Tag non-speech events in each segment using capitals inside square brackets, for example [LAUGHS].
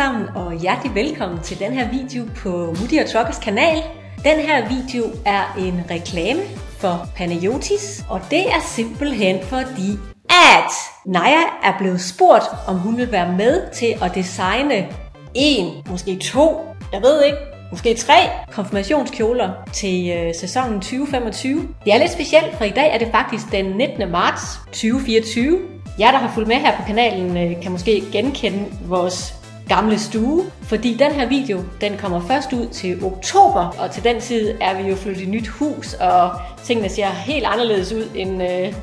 sammen, og hjertelig velkommen til den her video på Moody og Truckers kanal. Den her video er en reklame for Panayotis, og det er simpelthen fordi, at Naja er blevet spurgt, om hun vil være med til at designe en, måske to, jeg ved ikke, måske tre konfirmationskjoler til øh, sæsonen 2025. Det er lidt specielt, for i dag er det faktisk den 19. marts 2024. Jer, der har fulgt med her på kanalen, øh, kan måske genkende vores gamle stue, fordi den her video, den kommer først ud til oktober, og til den tid er vi jo flyttet i nyt hus, og tingene ser helt anderledes ud end øh,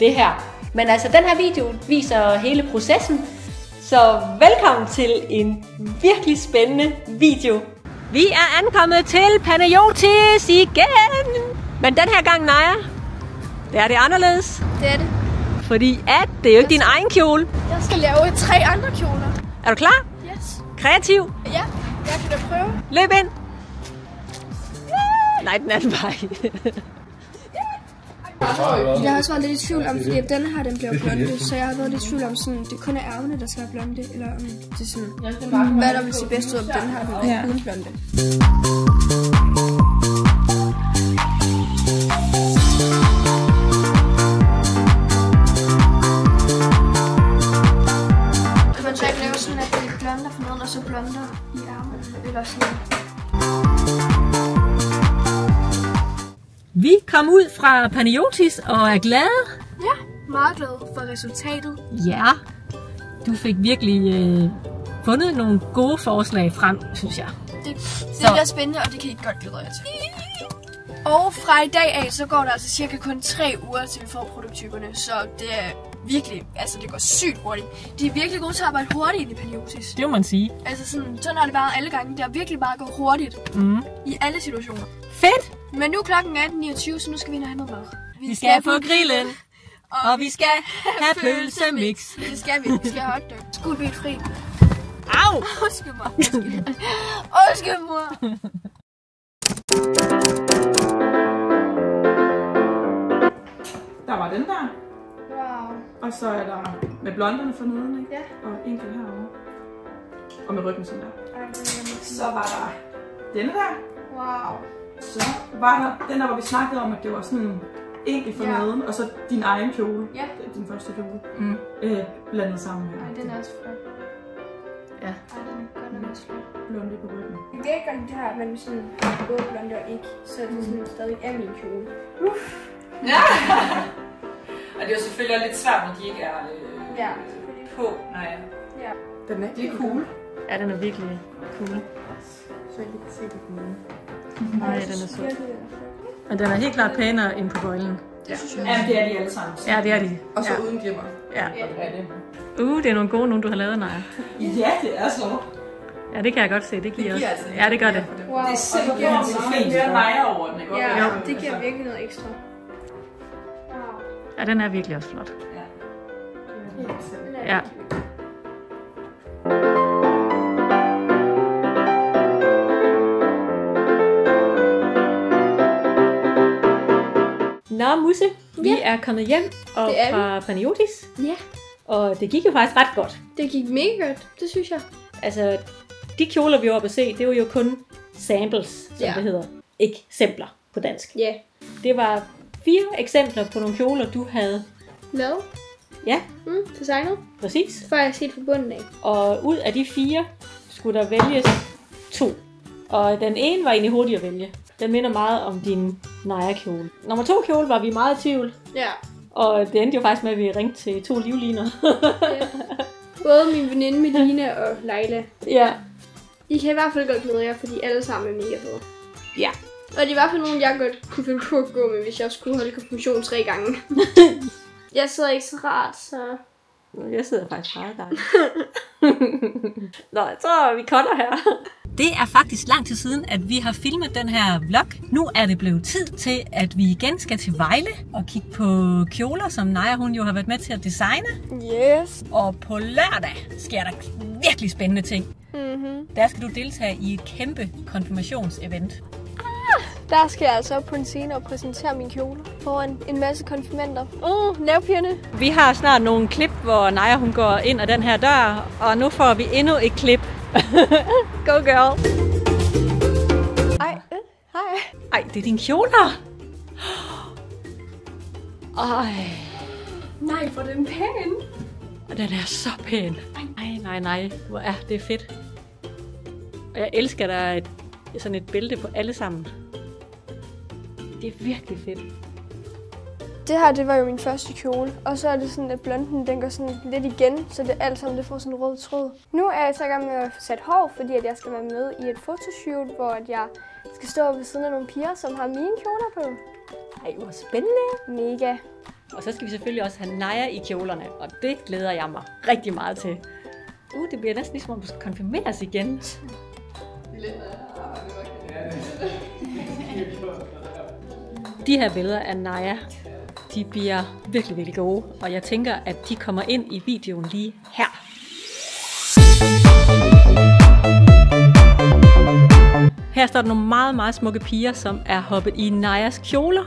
det her. Men altså, den her video viser hele processen, så velkommen til en virkelig spændende video. Vi er ankommet til Panayotis igen! Men den her gang, Naja, det er det anderledes. Det er det. Fordi at det er jo ikke din egen kjole. Jeg skal lave tre andre kjoler. Er du klar? Yes. Kreativ? Ja, jeg kan da prøve. Løb ind! Nej, den anden vej. [LAUGHS] Jeg har også været lidt i tvivl om, fordi at denne her, den bliver blonde, så jeg har været lidt i tvivl om, sådan, det kun er ærmene, der skal være blonde, eller om det er sådan, hvad der vil se bedst ud, om den her vil være uden blonde. Vi kom ud fra Panayotis og er glade. Ja, meget glad for resultatet. Ja, du fik virkelig øh, fundet nogle gode forslag frem, synes jeg. Det, det er lidt spændende, og det kan I godt glæde jer til. Og fra i dag af, så går der altså cirka kun tre uger, til vi får prototyperne. Så det er virkelig, altså det går sygt hurtigt. De er virkelig gode til at arbejde hurtigt ind i Paliosis. Det må man sige. Altså sådan, sådan har det været alle gange. Det har virkelig bare gået hurtigt Mm. i alle situationer. Fedt! Men nu er klokken 18.29, så nu skal vi ind og have noget mad. Vi skal på grillen, og vi skal have pølsemix. Det skal vi. Vi skal have hotdog. Skuldben fri. Au! Undskyld mig. Undskyld. Mor. Der var den der, Wow. og så er der med blonderne for neden, ikke? Ja. Og enkelt herovre. Og med ryggen sådan der. Ej, er Så var der denne der. Wow. Så var der den der, hvor vi snakkede om, at det var sådan enkelt for Ja. neden, og så din egen kjole. Ja. Det er Din første kjole. Mm. Øh, blandet sammen med Ej, den er også flot. Ja. Ej, den er godt nok også flot. blonde på ryggen. Jeg kan ikke godt det her, men sådan både blonde og ikke, så er det sådan stadig er min kjole. Ja. [LAUGHS] og det er jo selvfølgelig også lidt svært, når de ikke er øh, Ja. på. Nej. Ja. Den er, Det er cool. Ja, den er virkelig cool. Så jeg kan se det på. Nej, den er sød. Men den er helt klart pænere end på bøjlen. Det jeg Jamen, det er de alle sammen. Ja, det er de. Og så Ja. uden glimmer. Ja. er det. Uh, det er nogle gode nogle, du har lavet, Naja. Ja, det er så. Ja, det kan jeg godt se. Det giver også. altså Ja, det gør det. Wow. Det er simpelthen så fint. Det er mig over den, ikke? Ja, Jo. det giver virkelig noget ekstra. Wow. Ja, den er virkelig også flot. Ja. Ja. Nå, Musse, vi Ja. er kommet hjem og Det er vi. fra Panayotis. Ja, Og det gik jo faktisk ret godt. det gik mega godt, det synes jeg. Altså, de kjoler, vi var oppe at se, det var jo kun samples, som Ja. det hedder. Eksempler på dansk. Ja. Det var fire eksempler på nogle kjoler, du havde. Hvad? Ja, Mm, designet? præcis. Faktisk helt fra bunden af. Og ud af de fire skulle der vælges to. Og den ene var egentlig hurtig at vælge. Den minder meget om din Naja-kjole. Nummer to kjole var vi meget i tvivl. Ja. Og det endte jo faktisk med, at vi ringte til to livliner. Både min veninde Melina og Leila. ja. I kan i hvert fald godt glæde jer, fordi alle sammen er mega fede. Ja. Og det er i hvert fald nogen, jeg godt kunne finde på at gå med, hvis jeg skulle holde konfirmation tre gange. [LAUGHS] jeg sidder ikke så rart, så... Jeg sidder faktisk meget dejligt. [LAUGHS] Nå, jeg tror, vi cutter her. Det er faktisk lang tid siden, at vi har filmet den her vlog. Nu er det blevet tid til, at vi igen skal til Vejle og kigge på kjoler, som Naja hun jo har været med til at designe. Yes. Og på lørdag sker der virkelig spændende ting. Mm-hmm. Der skal du deltage i et kæmpe konfirmationsevent. Der skal jeg altså op på en scene og præsentere min kjole foran en masse konfirmander. Åh, uh, nervepigerne. Vi har snart nogle klip, hvor Naja hun går ind ad den her dør, og nu får vi endnu et klip [LAUGHS] Go girl. Ej, øh, hej. Ej, det er dine kjoler. Ej, Nej, for den pæn. og den er så pæn. Ej, nej, nej. Hvor er det fedt. Og jeg elsker, at der er et, sådan et bælte på alle sammen. Det er virkelig fedt. Det her, det var jo min første kjole. Og så er det sådan, at blonden, den går sådan lidt igen, så det alt sammen, det får sådan en rød tråd. Nu er jeg så i gang med at få sat hår, fordi at jeg skal være med i et fotoshoot, hvor at jeg skal stå ved siden af nogle piger, som har mine kjoler på. Ej, hvor spændende. Mega. Og så skal vi selvfølgelig også have nejer i kjolerne, og det glæder jeg mig rigtig meget til. Uh, det bliver næsten ligesom, om du skal konfirmeres igen. De her billeder af Naja, de bliver virkelig, virkelig gode, og jeg tænker, at de kommer ind i videoen lige her. Her står der nogle meget, meget smukke piger, som er hoppet i Najas kjoler.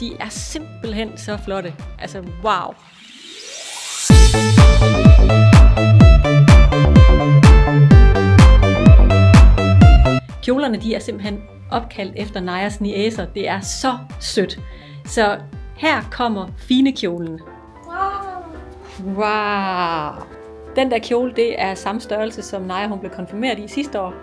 De er simpelthen så flotte. Altså, wow. Kjolerne de er simpelthen opkaldt efter Najas niæser. Det er så sødt. Så her kommer fine kjolen. Wow. Wow! Den der kjole, det er samme størrelse, som Naja hun blev konfirmeret i sidste år.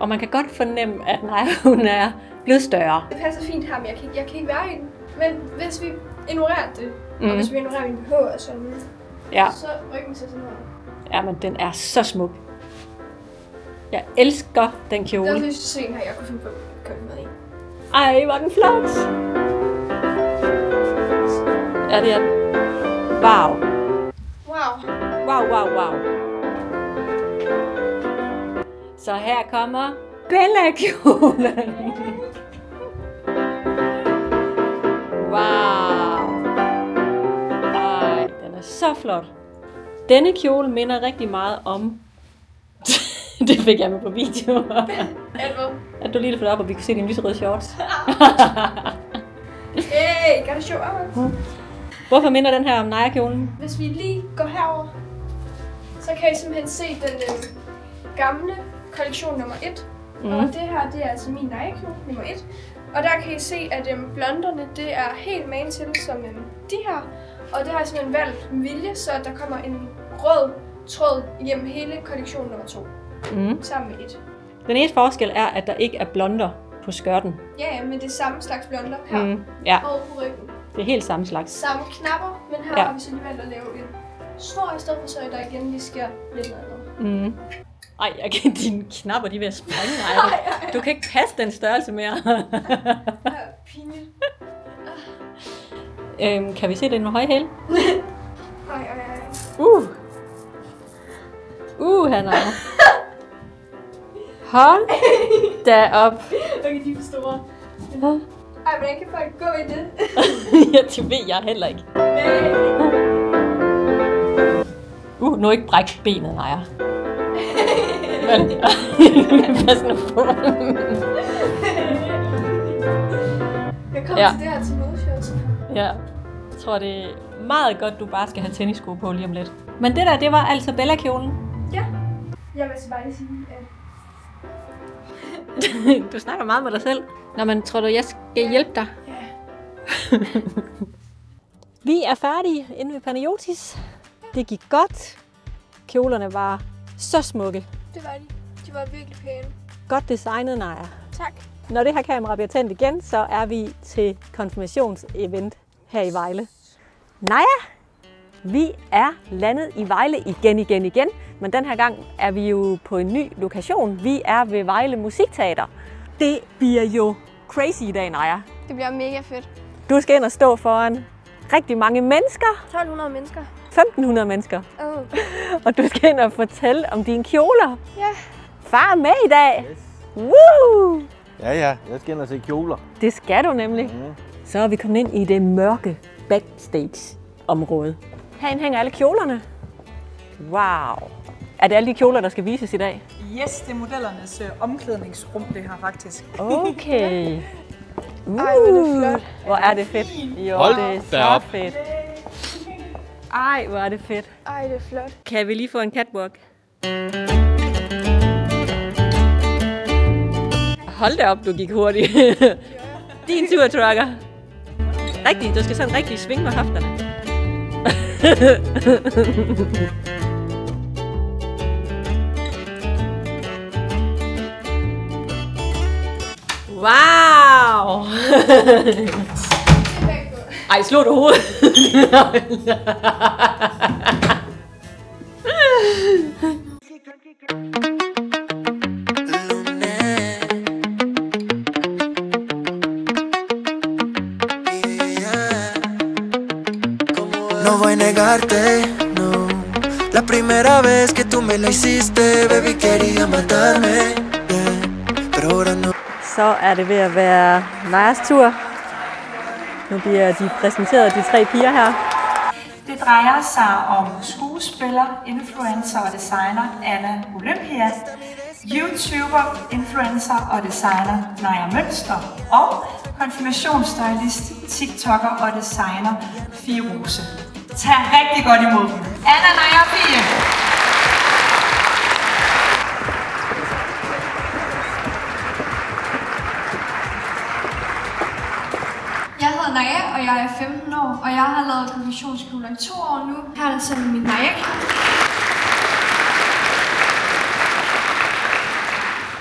Og man kan godt fornemme, at Naja hun er blevet større. Det passer fint her, men jeg kan, ikke- jeg kan ikke være i den. Men hvis vi ignorerer det, mm. Mhm. og hvis vi ignorerer min BH og sådan, Ja, så ryggen ser sådan her. ja men den er så smuk. Jeg elsker den Det kjole. også lige se en her, jeg kunne finde på at købe med i. Ej, er den flot! Ja, det er den. Wow. Wow. Wow, wow, wow. Så her kommer Bella-kjolen. Wow. Ej, den er så flot. Denne kjole minder rigtig meget om... [LAUGHS] det fik jeg med på video. [LAUGHS] At du lige fået op, og vi kunne se dine lyserøde shorts. [LAUGHS] Hey, a show out. Hvorfor minder den her om Naja-kjolen? Hvis vi lige går herover, så kan I simpelthen se den øh, gamle kollektion nummer 1. Mm. Og det her, det er altså min Nike nummer 1. Og der kan I se, at øhm, blonderne, det er helt magen til som øhm, de her. Og det har jeg simpelthen valgt med vilje, så der kommer en rød tråd igennem hele kollektion nummer 2. Mm. Sammen med et. Den eneste forskel er, at der ikke er blonder på skørten. Ja, ja, men det er samme slags blonder her. Mm. Ja, Og på ryggen. det er helt samme slags. Samme knapper, men her Ja. har vi så lige valgt at lave en snor i stedet for, så der igen lige sker lidt noget. Mm. Ej, jeg kan, dine knapper, de er ved at springe. [LAUGHS] Ej, du kan ikke passe den størrelse mere. [LAUGHS] Pinligt. øhm, kan vi se den med høje hæl? [LAUGHS] Ej, ej, ej. Uh. Uh, han er. Hold da op. Okay, de er for store. Ej, hvordan kan folk gå i det? [LAUGHS] ja, det ved jeg heller ikke. Uh, nu ikke bræk benet, Naja. Men, pas nu på. Jeg kommer Ja. ja. til det her til modshorts. ja, jeg tror, det er meget godt, du bare skal have tennissko på lige om lidt. Men det der, det var altså Bella-kjolen. Ja. Jeg vil altså bare lige sige, at [LAUGHS] du snakker meget med dig selv. Nå, men tror du, jeg skal hjælpe dig? ja, [LAUGHS] Vi er færdige inde ved Panayotis. Det gik godt. Kjolerne var så smukke. det var de. De var virkelig pæne. Godt designet, Naja. Tak. Når det her kamera bliver tændt igen, så er vi til konfirmationsevent her i Vejle. Naja, vi er landet i Vejle igen, igen, igen. Men den her gang er vi jo på en ny lokation. Vi er ved Vejle Musikteater. Det bliver jo crazy i dag, Naja. Det bliver mega fedt. Du skal ind og stå foran rigtig mange mennesker. 1200 mennesker. 1500 mennesker. Oh. [LAUGHS] Og du skal ind og fortælle om dine kjoler. Ja. Far er med i dag. Woo! Ja, ja, jeg skal ind og se kjoler. Det skal du nemlig. Mm. Så er vi kommet ind i det mørke backstage-område. Herinde hænger alle kjolerne. Wow. Er det alle de kjoler, der skal vises i dag? Yes, det er modellernes øh, omklædningsrum, det her faktisk. Okay. [LAUGHS] Uh, Ej, hvor er det flot. Hvor er det fedt. Jo, Hold det er så op. fedt. Ej, hvor er det fedt. Ej, det er flot. Kan vi lige få en catwalk? Hold da op, du gik hurtigt. [LAUGHS] Din tur, trucker. Rigtig, du skal sådan rigtig svinge med hofterne. [LAUGHS] wow! [LAUGHS] Ej, slå du hovedet. [LAUGHS] la hiciste, baby, quería matarme. yeah. Pero ahora no. Så er det ved at være Najas tur. Nu bliver de præsenteret, de tre piger her. Det drejer sig om skuespiller, influencer og designer Anna Olympia, YouTuber, influencer og designer Naja Mønster og konfirmationsstylist, TikToker og designer Fie Rose. Tag rigtig godt imod dem. Anna, Naja og Fie. Naja, og jeg er 15 år, og jeg har lavet konfirmationskjoler i to år nu. Her er der sådan min Naja.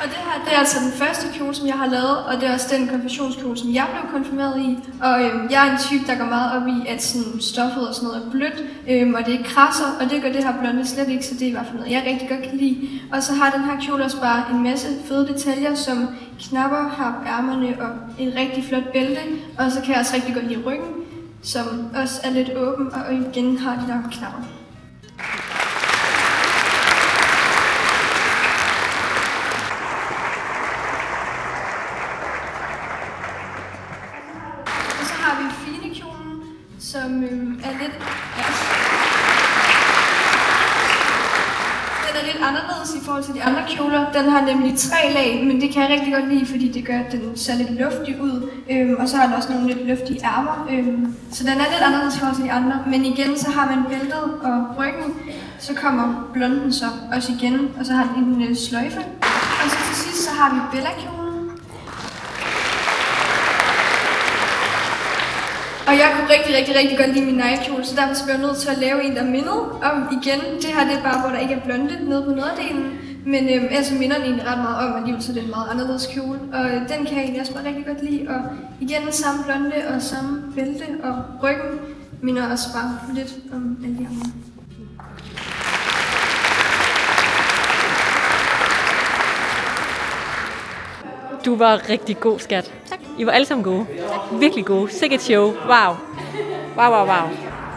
Og det er altså den første kjole, som jeg har lavet, og det er også den konfirmationskjole, som jeg blev konfirmeret i. Og øhm, jeg er en type, der går meget op i, at sådan, stoffet og sådan noget er blødt, øhm, og det ikke krasser, og det gør det her blonde slet ikke, så det er i hvert fald noget, jeg rigtig godt kan lide. Og så har den her kjole også bare en masse fede detaljer, som knapper har på ærmerne og et rigtig flot bælte, og så kan jeg også rigtig godt lide ryggen, som også er lidt åben, og igen har de der knapper. Kjoler. Den har nemlig tre lag, men det kan jeg rigtig godt lide, fordi det gør, at den ser lidt luftig ud. Øhm, og så har den også nogle lidt luftige ærmer. Øhm, så den er lidt anderledes i forhold til de andre. Men igen, så har man bæltet og ryggen. Så kommer blonden så også igen, og så har den en lille sløjfe. Og så til sidst, så har vi Bella-kjolen. Og jeg kunne rigtig, rigtig, rigtig godt lide min nejkjole, så derfor blev jeg nødt til at lave en, der mindede om igen. Det her det er bare, hvor der ikke er blonde nede på nederdelen. Men øhm, altså minder den egentlig ret meget om, alligevel så det er en meget anderledes kjole. Og øh, den kan jeg egentlig også bare rigtig godt lide. Og igen samme blonde og samme bælte og ryggen minder også bare lidt om alle de andre. Du var rigtig god, skat. Tak. I var alle sammen gode. Tak. Virkelig gode. Sikkert show. Wow. Wow, wow, wow.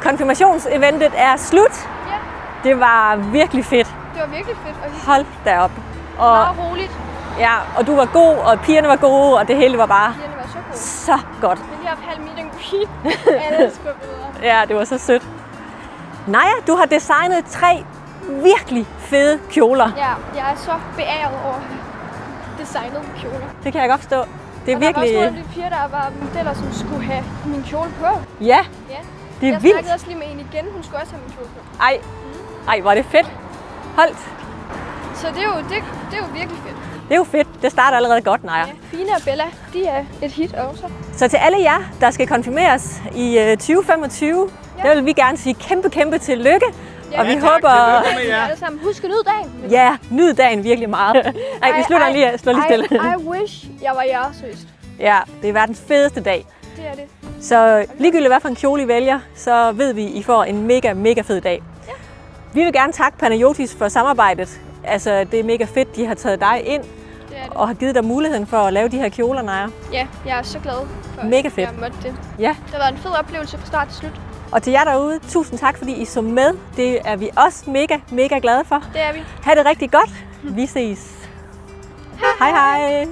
Konfirmationseventet er slut. Ja, Det var virkelig fedt. det var virkelig fedt og hyggeligt. Hold da op. Og, Meget roligt. ja, og du var god, og pigerne var gode, og det hele var bare Pigerne var så gode. så godt. Men lige haft halv meet and greet. Ja, det var så sødt. Naja, du har designet tre virkelig fede kjoler. Ja, jeg er så beæret over designet kjoler. Det kan jeg godt forstå. Det er og der var også nogle af virkelig... de piger, der var modeller, som skulle have min kjole på. Ja, Ja. det er jeg vildt. snakkede også lige med en igen, hun skulle også have min kjole på. Ej, ej, hvor er det fedt. Holdt. Så det er jo, det, det er jo virkelig fedt. Det er jo fedt. Det starter allerede godt, Naja. Ja. Fine og Bella, de er et hit også. Så til alle jer, der skal konfirmeres i øh, 2025, ja. der vil vi gerne sige kæmpe, kæmpe tillykke. Ja, og vi tak. håber, med jer. alle sammen. Husk at nyde dagen. ja, nyd dagen virkelig meget. [LAUGHS] Ej, vi slutter lige, slå lige stille. I, I wish, jeg var jer, seriøst. Ja, det er verdens fedeste dag. Det er det. Så ligegyldigt hvad for en kjole I vælger, så ved vi, at I får en mega, mega fed dag. Ja. Vi vil gerne takke Panayotis for samarbejdet. Altså, det er mega fedt, de har taget dig ind Det det. og har givet dig muligheden for at lave de her kjoler, Naja. Ja, jeg er så glad for, Mega at fedt. jeg måtte det. Ja. Det har været en fed oplevelse fra start til slut. Og til jer derude, tusind tak, fordi I så med. Det er vi også mega, mega glade for. Det er vi. Ha' det rigtig godt. Vi ses. Hej hej.